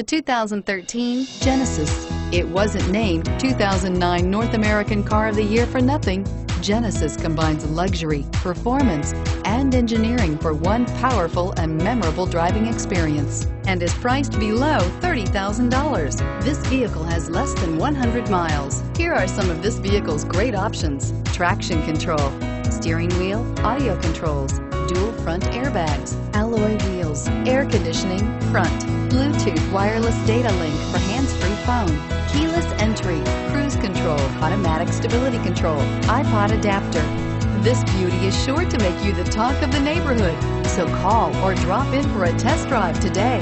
The 2013 Genesis. It wasn't named 2009 North American Car of the Year for nothing. Genesis combines luxury, performance, and engineering for one powerful and memorable driving experience and is priced below $30,000. This vehicle has less than 100 miles. Here are some of this vehicle's great options. Traction control, steering wheel, audio controls, dual front airbags, alloy wheels, air conditioning, front, Bluetooth wireless data link for hands-free phone, keyless entry, cruise control, automatic stability control, iPod adapter. This beauty is sure to make you the talk of the neighborhood. So call or drop in for a test drive today.